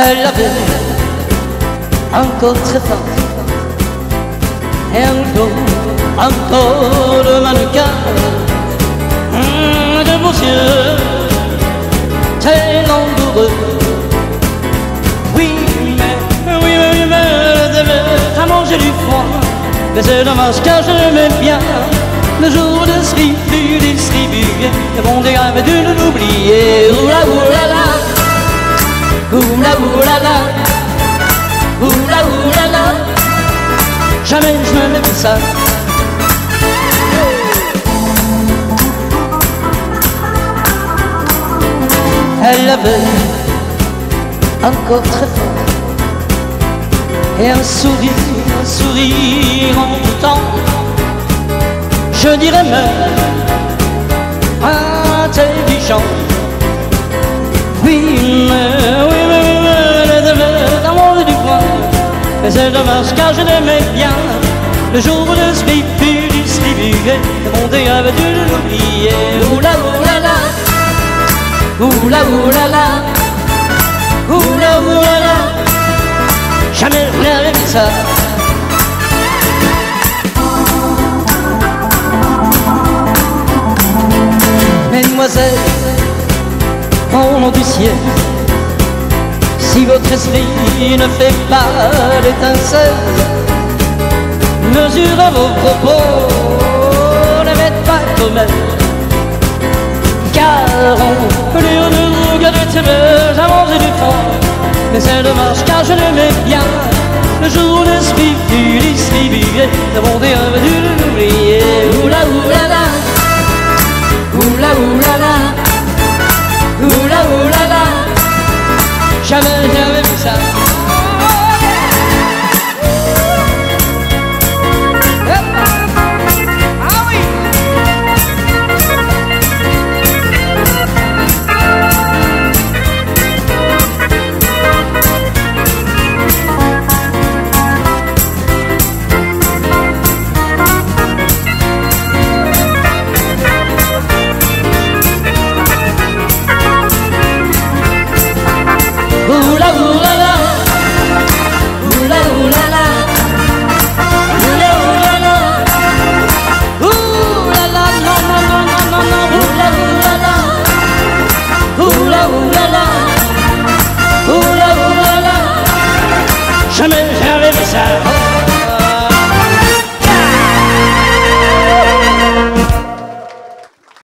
Elle avait encore très fort Et encore, encore de mannequin hum, De beaux yeux Très langoureux Oui, mais, oui, oui, mais Elle a mangé du foin Mais c'est dommage car je l'aimais bien le jour de distribuer, distribué, le bon Dieu avait dû l'oublier. Oula oula la, oula oula la, jamais je n'avais vu ça. Elle avait encore très fort et un sourire, un sourire en tout temps je dirais même intelligent. Mais c'est dommage car je l'aimais bien. Le jour de ce qu'il fut distribué, mon Dieu avait dû l'oublier. Oula, oula, la, oula, oula, la, oula, oula, la, jamais je n'avais vu ça. Mesdemoiselles, au nom du ciel, si votre esprit ne fait pas d'étincelle, mesurez vos propos, ne mettez pas comme elle. Car on lui nous garde de à manger du fond, mais c'est dommage car je l'aimais bien. Le jour où l'esprit fut distribué, le monde est revenu